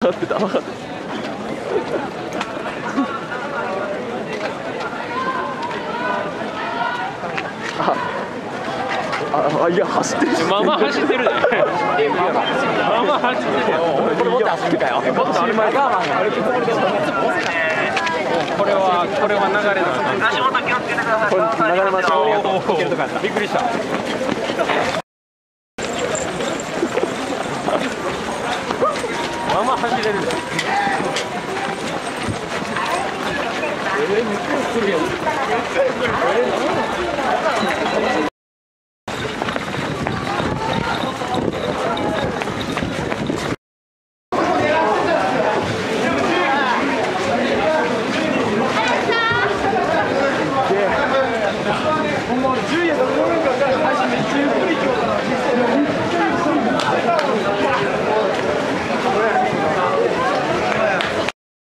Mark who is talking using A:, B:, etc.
A: 分かってた分かってたああいや走ってる。まあまあ走って。るね
B: ま
A: あま
B: あ走って。るよこ
A: れもっと走りかよもっと走り前かこ
B: れはこれは流れな足元気をつけて。くだ
A: さいこれ流れましょうびっくりしたまま走れる。え10円だ